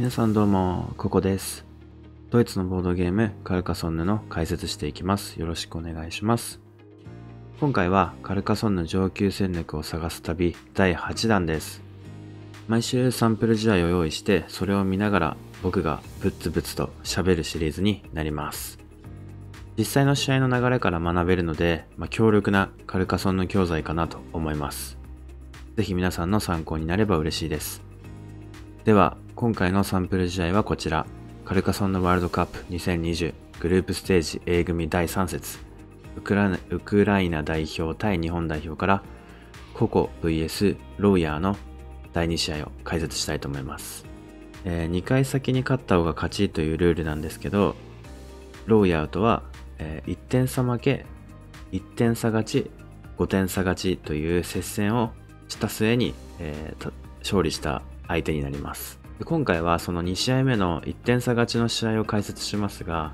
皆さんどうも、ここです。ドイツのボードゲームカルカソンヌの解説していきます。よろしくお願いします。今回はカルカソンヌ上級戦略を探す旅第8弾です。毎週サンプル試合を用意して、それを見ながら僕がブツブツと喋るシリーズになります。実際の試合の流れから学べるので、まあ、強力なカルカソンヌ教材かなと思います。ぜひ皆さんの参考になれば嬉しいです。では、今回のサンプル試合はこちら。カルカソンヌワールドカップ2020グループステージ A 組第3節。ウクライナウクライナ代表対日本代表からココ VS ロイヤーの第2試合を解説したいと思います、え2回先に勝った方が勝ちというルールなんですけどロイヤーとは、え1点差負け1点差勝ち5点差勝ちという接戦をした末に、えー勝利した相手になります。で今回はその2試合目の1点差勝ちの試合を解説しますが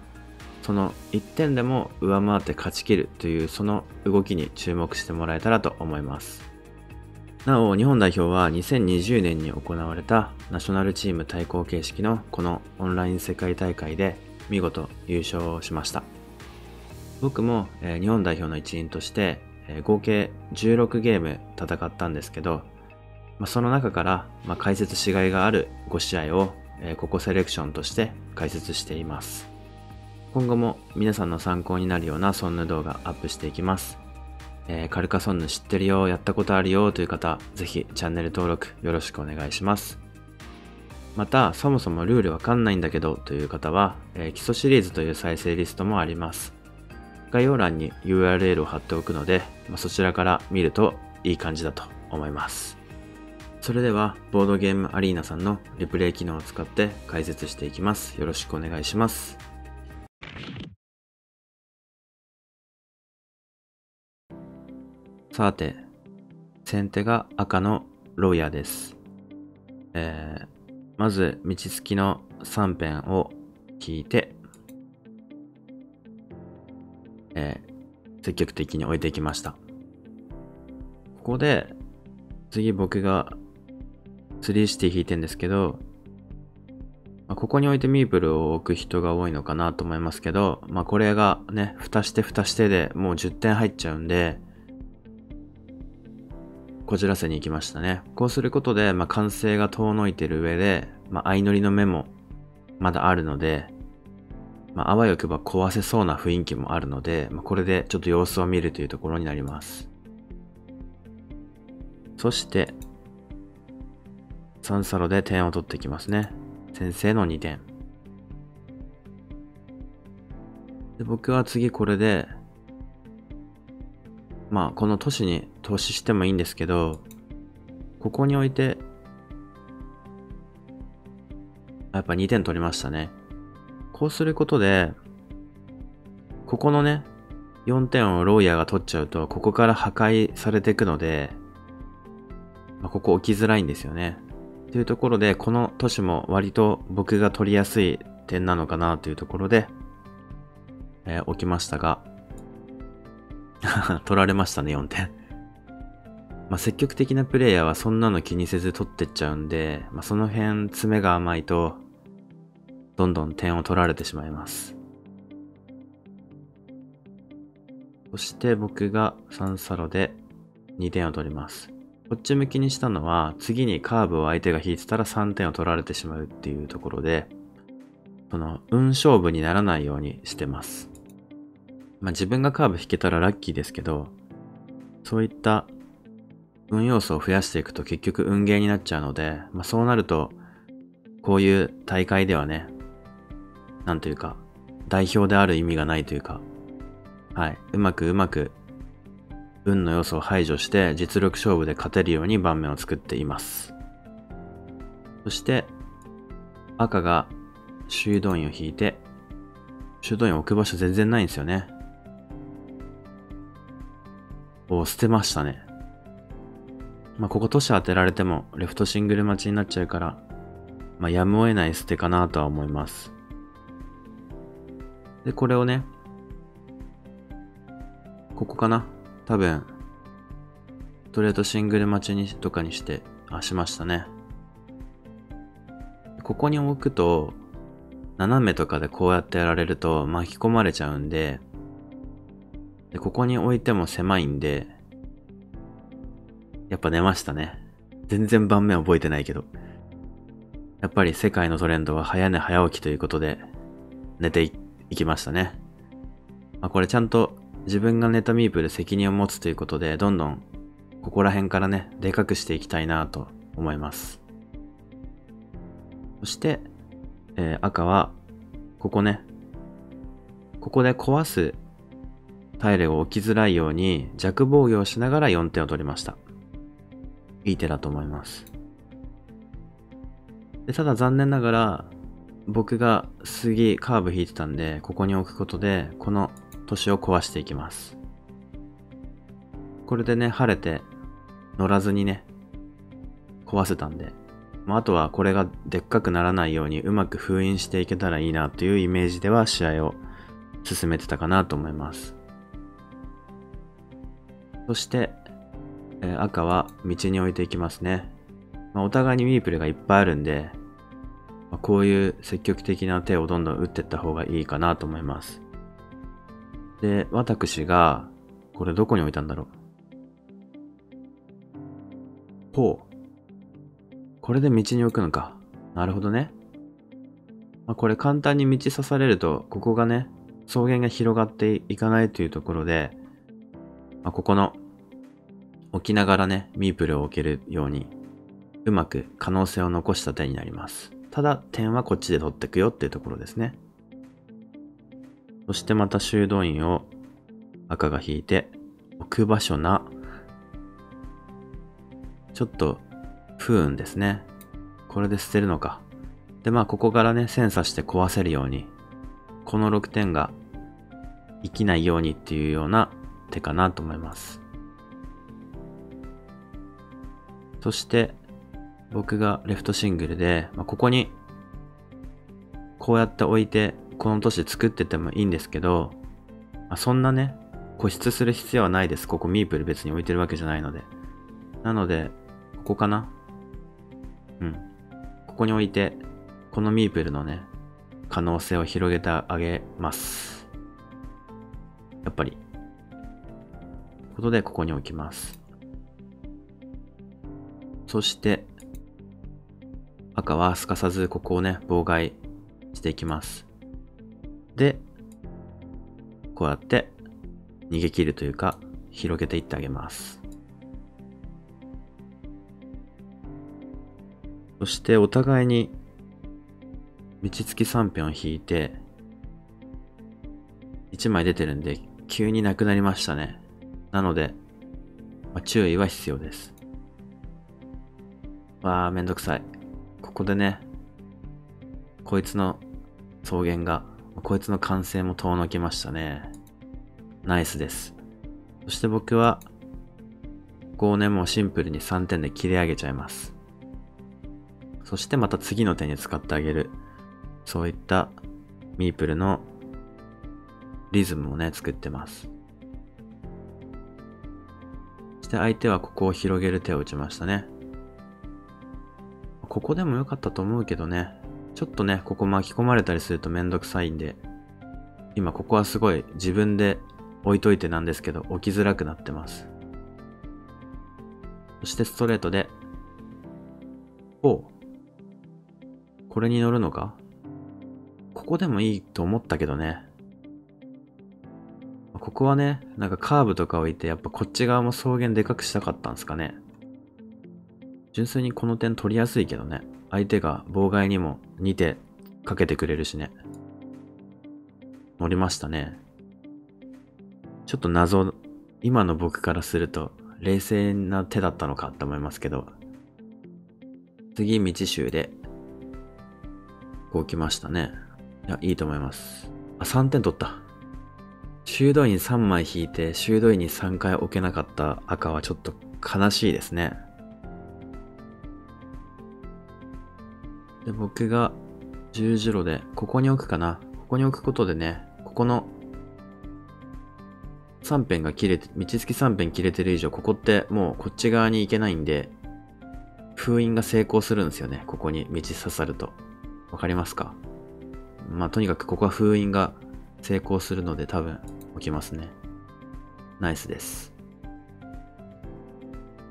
その1点でも上回って勝ち切るというその動きに注目してもらえたらと思います。なお日本代表は2020年に行われたナショナルチーム対抗形式のこのオンライン世界大会で見事優勝しました。僕も、日本代表の一員として、合計16ゲーム戦ったんですけどまあ、その中から、まあ、解説しがいがある5試合を、えーここセレクションとして解説しています。今後も皆さんの参考になるようなソンヌ動画アップしていきます。えーカルカソンヌ知ってるよ、やったことあるよという方、ぜひチャンネル登録よろしくお願いします。また、そもそもルールわかんないんだけどという方は、えー基礎シリーズという再生リストもあります。概要欄に URL を貼っておくので、まあそちらから見るといい感じだと思います。それでは、ボードゲームアリーナさんのリプレイ機能を使って解説していきます。よろしくお願いします。さて、先手が赤のロイヤーです。えー、まず、道付きの3辺を引いて、えー積極的に置いていきました。ここで、次僕が3シティ引いてんですけど、まあここに置いてミープルを置く人が多いのかなと思いますけど、まあこれがね、蓋して蓋してでもう10点入っちゃうんで、こじらせに行きましたね。こうすることで、まあ完成が遠のいてる上で、ま相乗りの目もまだあるので、まああわよくば壊せそうな雰囲気もあるので、まあこれでちょっと様子を見るというところになります。そして、3サロで点を取ってきますね。先生の2点。で僕は次これで、まあこの都市に投資してもいいんですけど、ここに置いて、やっぱ2点取りましたね。こうすることで、ここのね、4点をロイヤーが取っちゃうと、ここから破壊されていくので、まあ、ここ置きづらいんですよね。というところで、この都市も割と僕が取りやすい点なのかなというところで、えー置きましたが、取られましたね、4点。まあ、積極的なプレイヤーはそんなの気にせず取ってっちゃうんで、まあ、その辺詰めが甘いと、どんどん点を取られてしまいます。そして僕が3サロで2点を取ります。こっち向きにしたのは、次にカーブを相手が引いてたら3点を取られてしまうっていうところで、その、運勝負にならないようにしてます。まあ自分がカーブ引けたらラッキーですけど、そういった運要素を増やしていくと結局運ゲーになっちゃうので、まあそうなると、こういう大会ではね、なんというか、代表である意味がないというか、はい、うまくうまく運の要素を排除して実力勝負で勝てるように盤面を作っています。そして赤が修道院を引いて修道院置く場所全然ないんですよね。お捨てましたね。まあ、ここ都市当てられてもレフトシングル待ちになっちゃうから、まあ、やむを得ない捨てかなとは思います。で、これをね、ここかな多分、トレートシングル待ちにとかにして、あ、しましたね。ここに置くと、斜めとかでこうやってやられると巻き込まれちゃうんで、で、ここに置いても狭いんで、やっぱ寝ましたね。全然盤面覚えてないけど。やっぱり世界のトレンドは早寝早起きということで、寝ていきましたね。まあ、これちゃんと自分が寝たミープで責任を持つということで、どんどんここら辺からね、でかくしていきたいなと思います。そして、えー、赤は、ここね、ここで壊すタイルを置きづらいように弱防御をしながら4点を取りました。いい手だと思います。でただ残念ながら、僕が杉カーブ引いてたんで、ここに置くことで、この年を壊していきます。これでね、晴れて、乗らずにね、壊せたんで、まあ、あとはこれがでっかくならないようにうまく封印していけたらいいなというイメージでは試合を進めてたかなと思います。そして、えー、赤は道に置いていきますね。まあ、お互いにミープルがいっぱいあるんで、まあ、こういう積極的な手をどんどん打っていった方がいいかなと思います。で、私が、これどこに置いたんだろう？ほう。これで道に置くのか。なるほどね。まあ、これ簡単に道刺されると、ここがね、草原が広がっていかないというところで、まあ、ここの置きながらね、ミープルを置けるように、うまく可能性を残した手になります。ただ、点はこっちで取っていくよっていうところですね。そしてまた修道院を赤が引いて、置く場所な。ちょっと不運ですね。これで捨てるのか。で、まあ、ここからね、センサして壊せるように、この6点が生きないようにっていうような手かなと思います。そして、僕がレフトシングルで、まあ、ここに、こうやって置いて、この年作っててもいいんですけど、まあ、そんなね、固執する必要はないです。ここミープル別に置いてるわけじゃないので。なので、ここかな？うん。ここに置いて、このミープルのね、可能性を広げてあげます。やっぱり。ことで、ここに置きます。そして、赤はすかさずここをね、妨害していきます。で、こうやって逃げ切るというか、広げていってあげます。そしてお互いに道付き3辺を引いて1枚出てるんで急になくなりましたね。なので、まあ、注意は必要です。わあ、めんどくさい。ここでね、こいつの草原が、こいつの完成も遠のきましたね。ナイスです。そして僕は、こうね、もシンプルに3点で切り上げちゃいます。そしてまた次の手に使ってあげる。そういったミープルのリズムをね、作ってます。そして相手はここを広げる手を打ちましたね。ここでも良かったと思うけどね。ちょっとね、ここ巻き込まれたりするとめんどくさいんで、今ここはすごい自分で置いといてなんですけど、置きづらくなってます。そしてストレートで、おう。これに乗るのか？ここでもいいと思ったけどね。ここはね、なんかカーブとか置いて、やっぱこっち側も草原でかくしたかったんですかね。純粋にこの点取りやすいけどね。相手が妨害にも2手かけてくれるしね。乗りましたね。ちょっと謎、今の僕からすると冷静な手だったのかって思いますけど。次、道集でこう来ましたね。いや、いいと思います。あ、3点取った。修道院3枚引いて、修道院に3回置けなかった赤はちょっと悲しいですね。で、僕が十字路で、ここに置くかな。ここに置くことでね、ここの3辺が切れて、道付き3辺切れてる以上、ここってもうこっち側に行けないんで、封印が成功するんですよね。ここに道刺さると。わかりますか？まあ、とにかくここは封印が成功するので多分起きますね。ナイスです。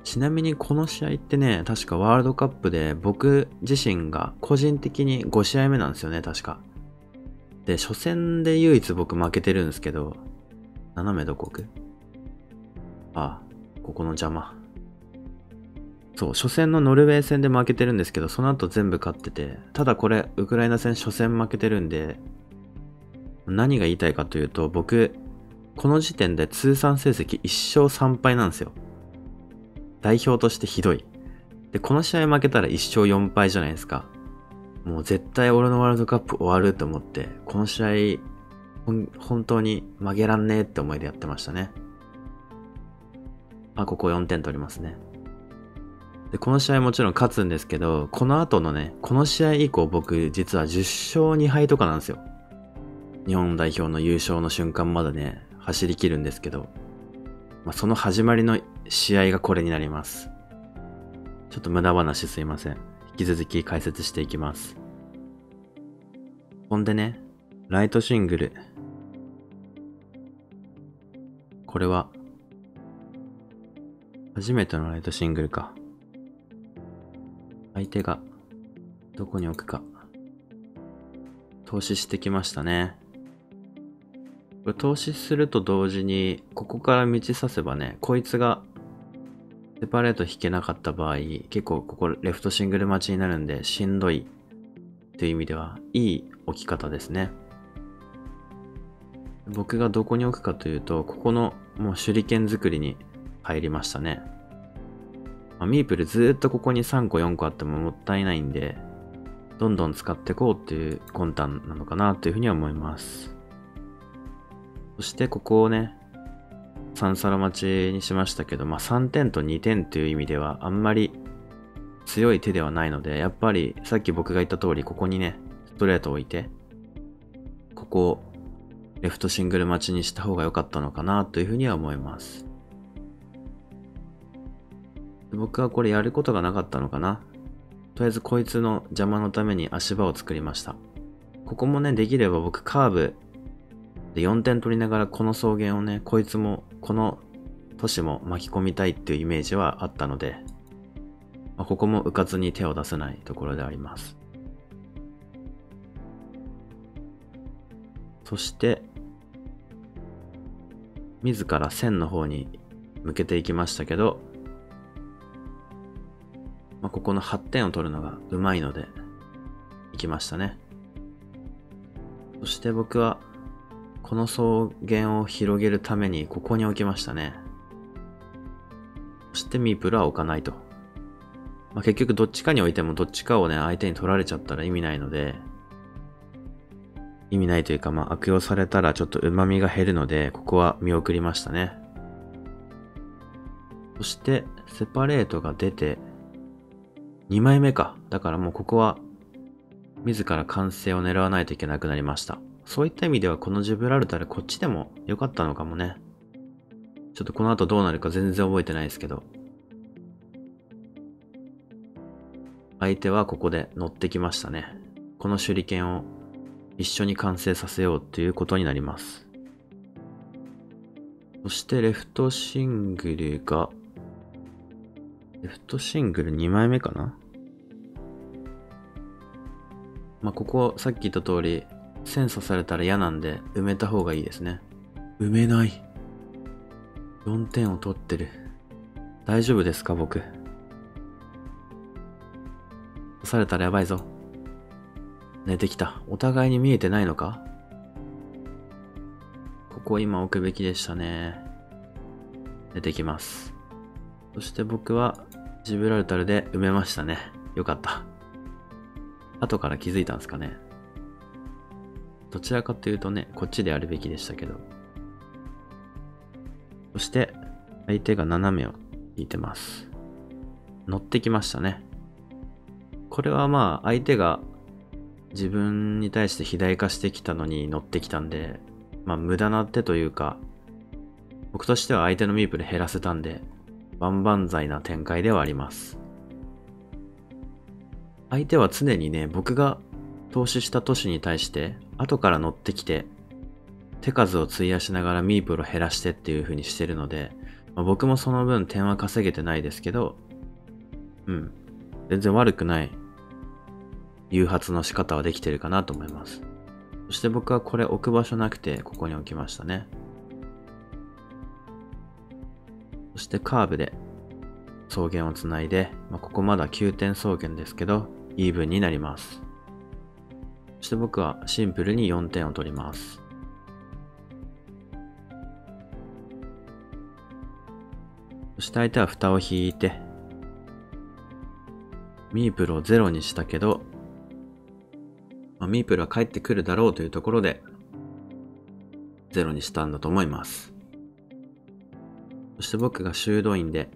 ちなみにこの試合ってね、確かワールドカップで僕自身が個人的に5試合目なんですよね、確か。で、初戦で唯一僕負けてるんですけど、斜めどこく？ああ、ここの邪魔。そう、初戦のノルウェー戦で負けてるんですけど、その後全部勝ってて、ただこれ、ウクライナ戦初戦負けてるんで、何が言いたいかというと、僕、この時点で通算成績1勝3敗なんですよ。代表としてひどい。で、この試合負けたら1勝4敗じゃないですか。もう絶対俺のワールドカップ終わると思って、この試合、本当に曲げらんねえって思いでやってましたね。あ、ここ4点取りますね。で、この試合もちろん勝つんですけど、この後のね、この試合以降僕実は10勝2敗とかなんですよ。日本代表の優勝の瞬間までね、走り切るんですけど、まあ、その始まりの試合がこれになります。ちょっと無駄話すいません。引き続き解説していきます。ほんでね、ライトシングル。これは、初めてのライトシングルか。相手が、どこに置くか。投資してきましたね。投資すると同時に、ここから道させばね、こいつが、セパレート引けなかった場合、結構ここレフトシングル待ちになるんで、しんどいっていう意味では、いい置き方ですね。僕がどこに置くかというと、ここのもう手裏剣作りに入りましたね。まあ、ミープルずっとここに3個4個あってももったいないんで、どんどん使っていこうっていう魂胆なのかなというふうには思います。そしてここをね、3皿待ちにしましたけど、まあ3点と2点という意味ではあんまり強い手ではないので、やっぱりさっき僕が言った通り、ここにね、ストレートを置いて、ここをレフトシングル待ちにした方が良かったのかなというふうには思います。僕はこれやることがなかったのかな。とりあえずこいつの邪魔のために足場を作りました。ここもね、できれば僕カーブで4点取りながらこの草原をね、こいつもこの都市も巻き込みたいっていうイメージはあったので、まあ、ここも迂闊に手を出せないところであります。そして、自ら線の方に向けていきましたけど、まあ、ここの8点を取るのがうまいので、行きましたね。そして僕は、この草原を広げるためにここに置きましたね。そしてミープルは置かないと。まあ、結局どっちかに置いてもどっちかをね、相手に取られちゃったら意味ないので、意味ないというか、まあ、悪用されたらちょっと旨味が減るので、ここは見送りましたね。そして、セパレートが出て、2枚目か。だからもうここは、自ら完成を狙わないといけなくなりました。そういった意味ではこのジブラルタルこっちでも良かったのかもね。ちょっとこの後どうなるか全然覚えてないですけど。相手はここで乗ってきましたね。この手裏剣を一緒に完成させようということになります。そしてレフトシングルが、レフトシングル2枚目かなまあ、ここさっき言った通り、線刺されたら嫌なんで埋めた方がいいですね。埋めない。4点を取ってる。大丈夫ですか僕？刺されたらやばいぞ。寝てきた。お互いに見えてないのか？ここ今置くべきでしたね。出てきます。そして僕はジブラルタルで埋めましたね。よかった。後から気づいたんですかね。どちらかというとね、こっちでやるべきでしたけど。そして、相手が斜めを引いてます。乗ってきましたね。これはまあ、相手が自分に対して肥大化してきたのに乗ってきたんで、まあ無駄な手というか、僕としては相手のミープル減らせたんで、万々歳な展開ではあります。相手は常にね、僕が投資した都市に対して後から乗ってきて手数を費やしながらミープルを減らしてっていう風にしてるので、まあ、僕もその分点は稼げてないですけど、うん。全然悪くない誘発の仕方はできてるかなと思います。そして僕はこれ置く場所なくてここに置きましたね。そしてカーブで草原をつないで、まあ、ここまだ9点草原ですけど、イーブンになります。そして僕はシンプルに4点を取ります。そして相手は蓋を引いて、ミープルをゼロにしたけど、まあ、ミープルは帰ってくるだろうというところで、ゼロにしたんだと思います。そして僕が修道院で、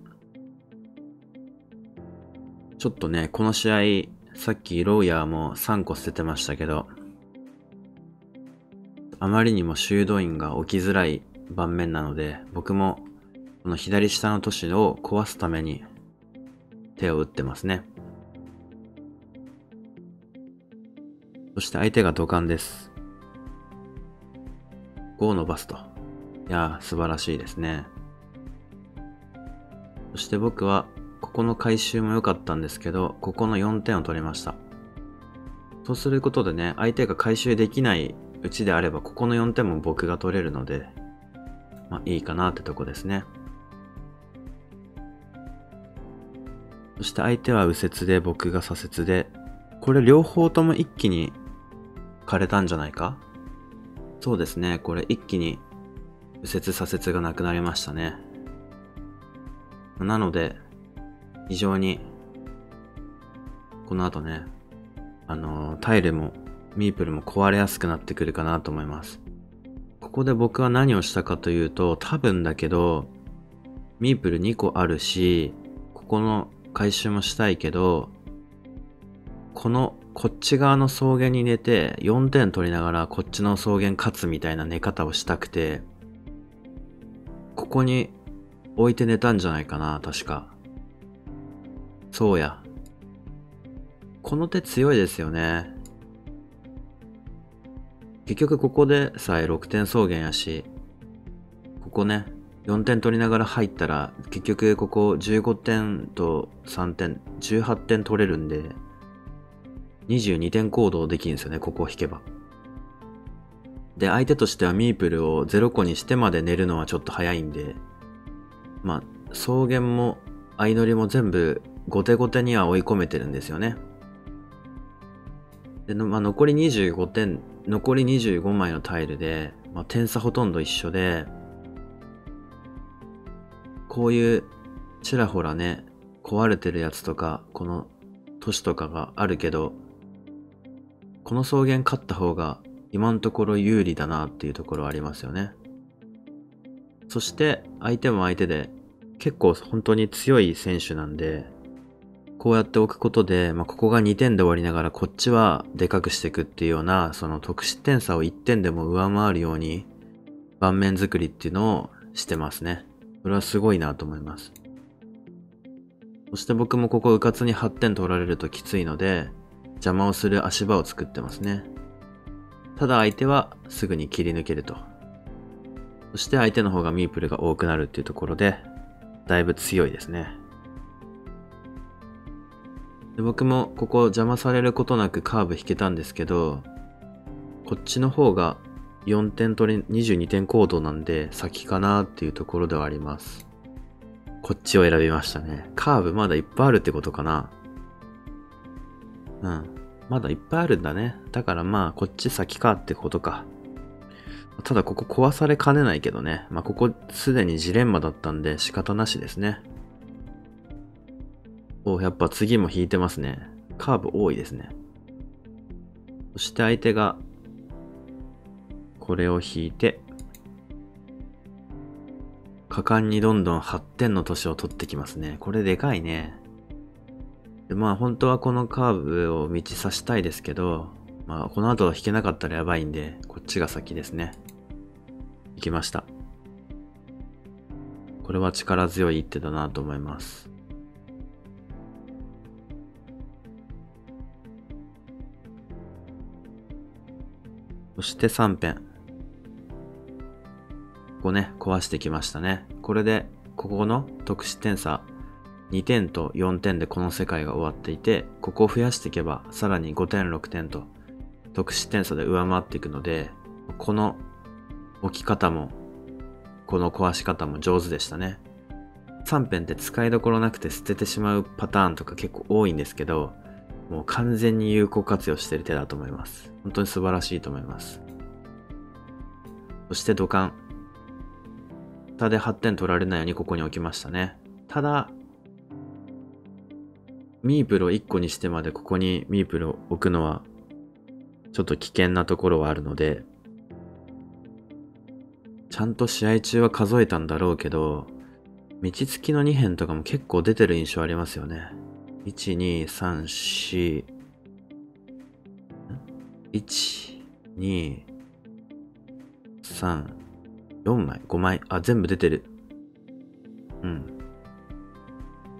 ちょっとね、この試合、さっきローヤーも3個捨ててましたけど、あまりにも修道院が起きづらい盤面なので、僕もこの左下の都市を壊すために手を打ってますね。そして相手が土管です。5を伸ばすと。いやー、素晴らしいですね。そして僕は、ここの回収も良かったんですけど、ここの4点を取りました。そうすることでね、相手が回収できないうちであれば、ここの4点も僕が取れるので、まあいいかなってとこですね。そして相手は右折で僕が左折で、これ両方とも一気に枯れたんじゃないか？そうですね、これ一気に右折左折がなくなりましたね。なので、非常に、この後ね、あの、タイルもミープルも壊れやすくなってくるかなと思います。ここで僕は何をしたかというと、多分だけど、ミープル2個あるし、ここの回収もしたいけど、このこっち側の草原に寝て4点取りながらこっちの草原勝つみたいな寝方をしたくて、ここに置いて寝たんじゃないかな、確か。そうや。この手強いですよね。結局ここでさえ6点草原やし、ここね、4点取りながら入ったら、結局ここ15点と3点、18点取れるんで、22点行動できるんですよね、ここを引けば。で、相手としてはミープルを0個にしてまで寝るのはちょっと早いんで、まあ、草原も相乗りも全部後手後手には追い込めてるんですよね。で、まあ、残り25点、残り25枚のタイルで、まあ、点差ほとんど一緒で、こういうちらほらね、壊れてるやつとか、この都市とかがあるけど、この草原勝った方が今のところ有利だなっていうところありますよね。そして相手も相手で結構本当に強い選手なんで、こうやっておくことで、まあ、ここが2点で終わりながらこっちはでかくしていくっていうような、その得失点差を1点でも上回るように、盤面作りっていうのをしてますね。それはすごいなと思います。そして僕もここうかつに8点取られるときついので、邪魔をする足場を作ってますね。ただ相手はすぐに切り抜けると。そして相手の方がミープルが多くなるっていうところで、だいぶ強いですね。で僕もここ邪魔されることなくカーブ引けたんですけど、こっちの方が4点取り、22点コードなんで先かなっていうところではあります。こっちを選びましたね。カーブまだいっぱいあるってことかな。うん。まだいっぱいあるんだね。だからまあ、こっち先かってことか。ただここ壊されかねないけどね。まあ、ここすでにジレンマだったんで仕方なしですね。お、やっぱ次も引いてますね。カーブ多いですね。そして相手がこれを引いて、果敢にどんどん8点の年を取ってきますね。これでかいね。でまあ本当はこのカーブを道さしたいですけど、まあこの後引けなかったらやばいんで、こっちが先ですね。行きました。これは力強い一手だなと思います。そして3辺。ここね、壊してきましたね。これで、ここの得失点差、2点と4点でこの世界が終わっていて、ここを増やしていけば、さらに5点、6点と、得失点差で上回っていくので、この置き方も、この壊し方も上手でしたね。3辺って使いどころなくて捨ててしまうパターンとか結構多いんですけど、もう完全に有効活用してる手だと思います。本当に素晴らしいと思います。そして土管。下で8点取られないようにここに置きましたね。ただ、ミープルを1個にしてまでここにミープルを置くのはちょっと危険なところはあるので、ちゃんと試合中は数えたんだろうけど、道付きの2辺とかも結構出てる印象ありますよね。1、2、3、4、1、2、3、4枚、5枚。あ、全部出てる。うん。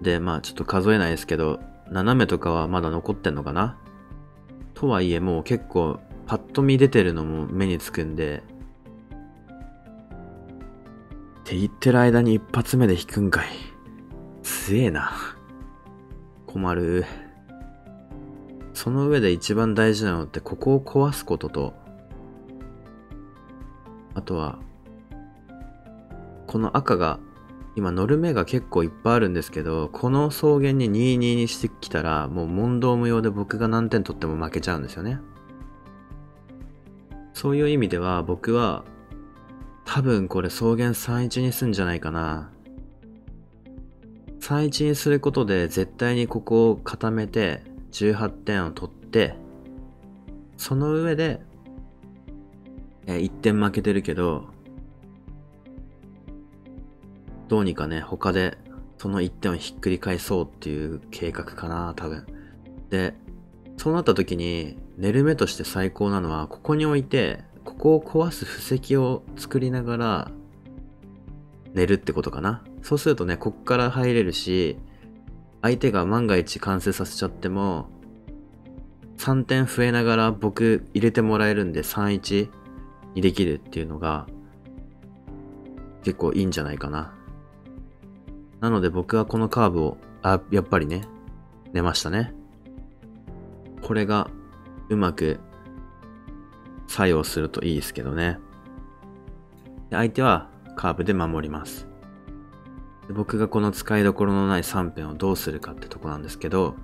で、まあちょっと数えないですけど、斜めとかはまだ残ってんのかな？とはいえもう結構パッと見出てるのも目につくんで、って言ってる間に一発目で引くんかい。強えな。困る。その上で一番大事なのってここを壊すことと、あとは、この赤が、今乗る目が結構いっぱいあるんですけど、この草原に2-2にしてきたら、もう問答無用で僕が何点取っても負けちゃうんですよね。そういう意味では僕は多分これ草原31にすんじゃないかな。31にすることで絶対にここを固めて18点を取って、その上で、え1点負けてるけど、どうにかね、他でその1点をひっくり返そうっていう計画かな、多分。で、そうなった時に、寝る目として最高なのは、ここに置いて、ここを壊す布石を作りながら寝るってことかな。そうするとね、こっから入れるし、相手が万が一完成させちゃっても、3点増えながら僕入れてもらえるんで3-1にできるっていうのが結構いいんじゃないかな。なので僕はこのカーブを、あ、やっぱりね、寝ましたね。これがうまく作用するといいですけどね。相手はカーブで守ります。僕がこの使いどころのない3辺をどうするかってとこなんですけど、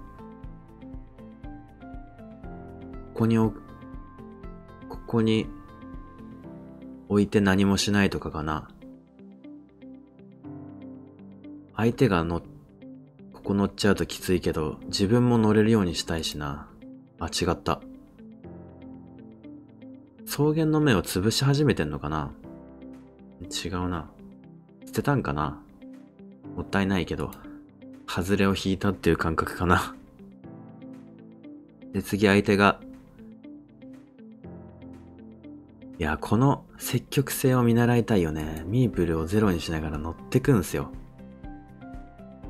ここにここに置いて何もしないとかかな。相手が乗ここ乗っちゃうときついけど、自分も乗れるようにしたいしな。あ、違った。草原の芽を潰し始めてんのかな違うな。捨てたんかなもったいないけど、外れを引いたっていう感覚かな。で、次相手が、いや、この積極性を見習いたいよね。ミープルをゼロにしながら乗ってくんすよ。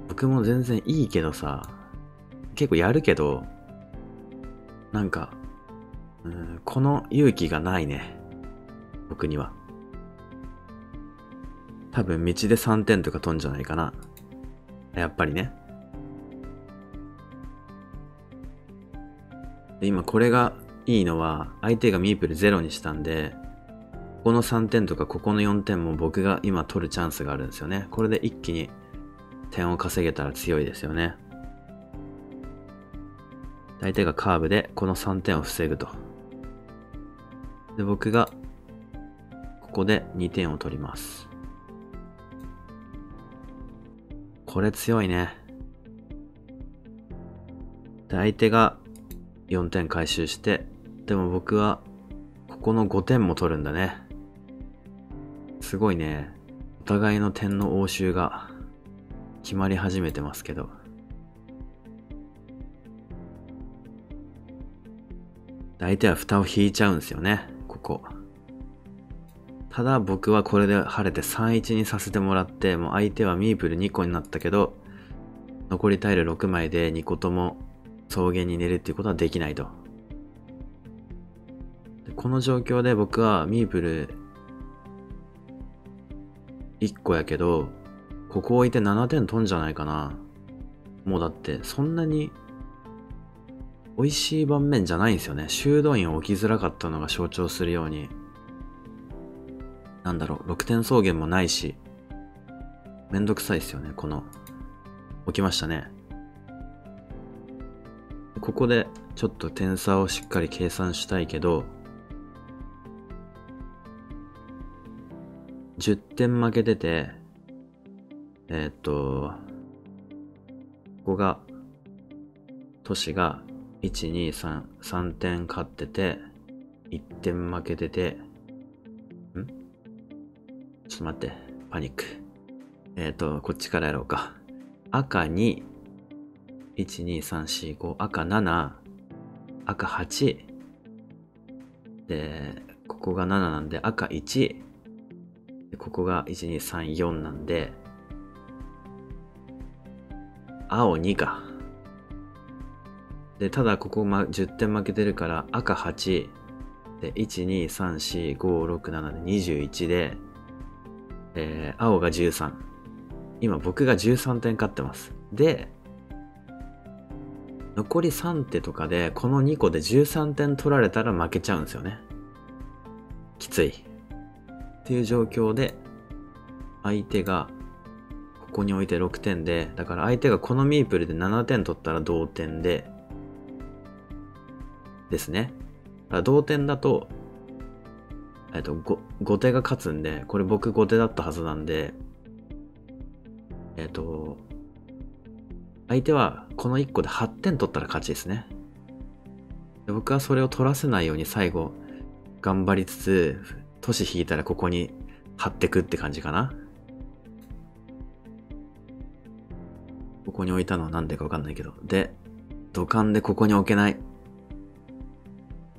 僕も全然いいけどさ、結構やるけど、なんか、うん、この勇気がないね。僕には。多分道で3点とか飛んじゃないかな。やっぱりね。で今これがいいのは、相手がミープル0にしたんで、ここの3点とかここの4点も僕が今取るチャンスがあるんですよね。これで一気に点を稼げたら強いですよね。相手がカーブでこの3点を防ぐと。で、僕が、ここで2点を取ります。これ強いね。で、相手が4点回収して、でも僕は、ここの5点も取るんだね。すごいね。お互いの点の応酬が決まり始めてますけど。相手は蓋を引いちゃうんですよね。ここ。ただ僕はこれで晴れて3-1にさせてもらって、もう相手はミープル2個になったけど、残りタイル6枚で2個とも草原に寝るっていうことはできないと。この状況で僕はミープル1個やけど、ここ置いて7点取んじゃないかな。もうだってそんなに美味しい盤面じゃないんですよね。修道院を置きづらかったのが象徴するように。なんだろう、6点草原もないし、めんどくさいですよね、この。置きましたね。ここでちょっと点差をしっかり計算したいけど、10点負けてて、えー、っと、ここが、都市が1、2、3、3点勝ってて、1点負けてて、ちょっと待って、パニック。えっ、ー、と、こっちからやろうか。赤2、1、2、3、4、5、赤7、赤8、で、ここが7なんで赤1、ここが1、2、3、4なんで、青2か。で、ただここ、ま、10点負けてるから赤8で、1、2、3、4、5、6、7で21で、えー、青が13。今僕が13点勝ってます。で、残り3手とかで、この2個で13点取られたら負けちゃうんですよね。きつい。っていう状況で、相手が、ここに置いて6点で、だから相手がこのミープルで7点取ったら同点で、ですね。同点だと、えっと、後手が勝つんで、これ僕後手だったはずなんで、えっと、相手はこの1個で8点取ったら勝ちですね。で僕はそれを取らせないように最後、頑張りつつ、都市引いたらここに張ってくって感じかな。ここに置いたのはなんでかわかんないけど。で、土管でここに置けない。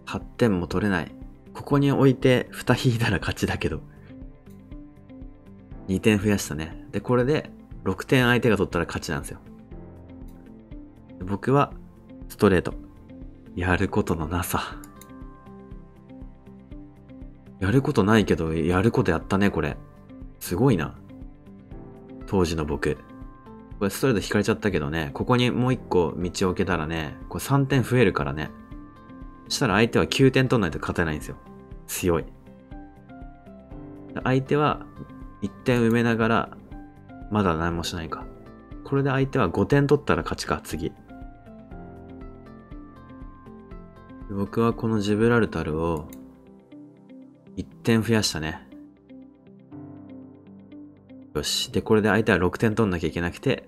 8点も取れない。ここに置いて蓋引いたら勝ちだけど。2点増やしたね。で、これで6点相手が取ったら勝ちなんですよ。僕はストレート。やることのなさ。やることないけど、やることやったね、これ。すごいな。当時の僕。これストレート引かれちゃったけどね、ここにもう一個道を置けたらね、これ3点増えるからね。したら相手は9点取んないと勝てないんですよ。強い。相手は1点埋めながら、まだ何もしないか。これで相手は5点取ったら勝ちか、次。僕はこのジブラルタルを1点増やしたね。よし。で、これで相手は6点取んなきゃいけなくて、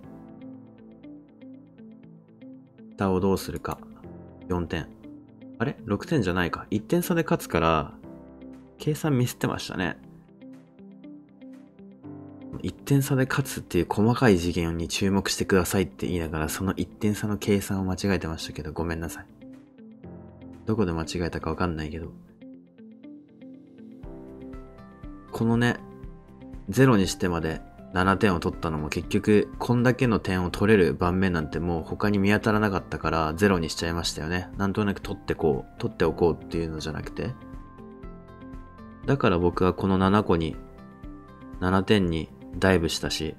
下をどうするか。4点。あれ ?6 点じゃないか。1点差で勝つから、計算ミスってましたね。1点差で勝つっていう細かい次元に注目してくださいって言いながら、その1点差の計算を間違えてましたけど、ごめんなさい。どこで間違えたかわかんないけど。このね、0にしてまで7点を取ったのも結局、こんだけの点を取れる盤面なんてもう他に見当たらなかったから0にしちゃいましたよね。なんとなく取ってこう、取っておこうっていうのじゃなくて。だから僕はこの7個に、7点にダイブしたし、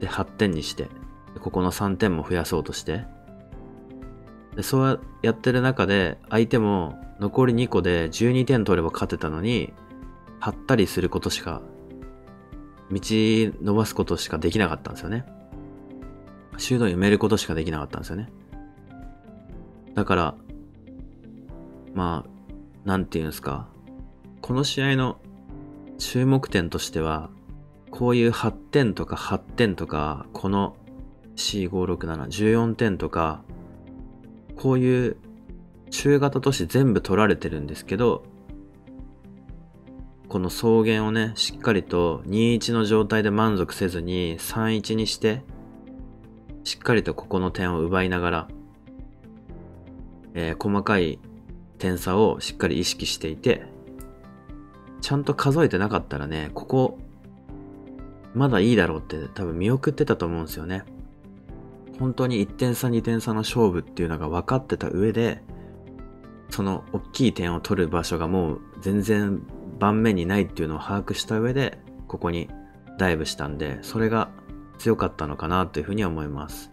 で、8点にして、ここの3点も増やそうとして、でそうやってる中で、相手も残り2個で12点取れば勝てたのに、張ったりすることしか道伸ばすことしかできなかったんですよね。修道院埋めることしかできなかったんですよね。だから、まあ、なんていうんですか。この試合の注目点としては、こういう8点とか8点とか、この C567、14点とか、こういう中型都市全部取られてるんですけど、この草原をね、しっかりと2-1の状態で満足せずに3-1にして、しっかりとここの点を奪いながら、えー、細かい点差をしっかり意識していて、ちゃんと数えてなかったらね、ここ、まだいいだろうって多分見送ってたと思うんですよね。本当に1点差2点差の勝負っていうのが分かってた上で、その大きい点を取る場所がもう全然盤面にないっていうのを把握した上で、ここにダイブしたんで、それが強かったのかなというふうに思います。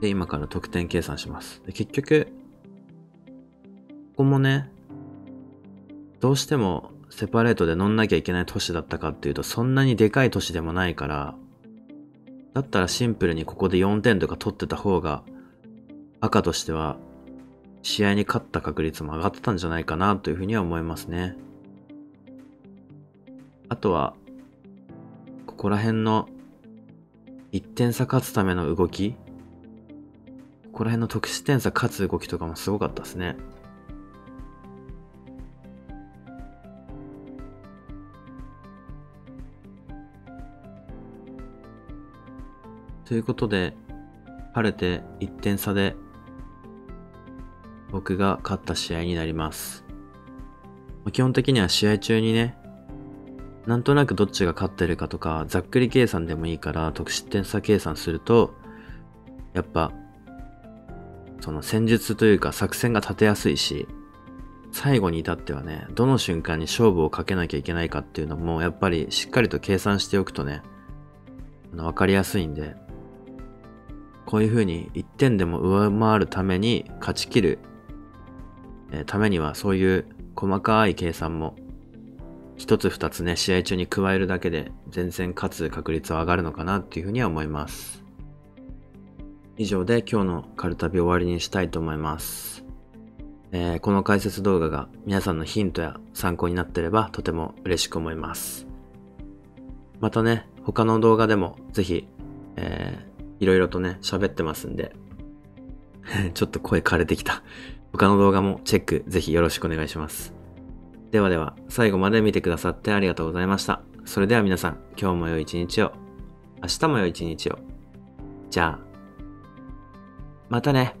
で、今から得点計算します。で結局、ここもね、どうしてもセパレートで乗んなきゃいけない都市だったかっていうと、そんなにでかい都市でもないから、だったらシンプルにここで4点とか取ってた方が、赤としては試合に勝った確率も上がってたんじゃないかなというふうには思いますね。あとは、ここら辺の1点差勝つための動きここら辺の得失点差勝つ動きとかもすごかったですね。ということで、晴れて1点差で僕が勝った試合になります。基本的には試合中にね、なんとなくどっちが勝ってるかとか、ざっくり計算でもいいから得失点差計算すると、やっぱその戦術というか作戦が立てやすいし、最後に至ってはね、どの瞬間に勝負をかけなきゃいけないかっていうのも、やっぱりしっかりと計算しておくとね、わかりやすいんで、こういう風に1点でも上回るために勝ち切る、え、ためにはそういう細かい計算も一つ二つね、試合中に加えるだけで全然勝つ確率は上がるのかなっていうふうには思います。以上で今日のカルタビ終わりにしたいと思います。えー、この解説動画が皆さんのヒントや参考になってればとても嬉しく思います。またね、他の動画でもぜひ、えー、いろいろとね、喋ってますんで、ちょっと声枯れてきた。他の動画もチェックぜひよろしくお願いします。ではでは、最後まで見てくださってありがとうございました。それでは皆さん、今日も良い一日を。明日も良い一日を。じゃあ、またね。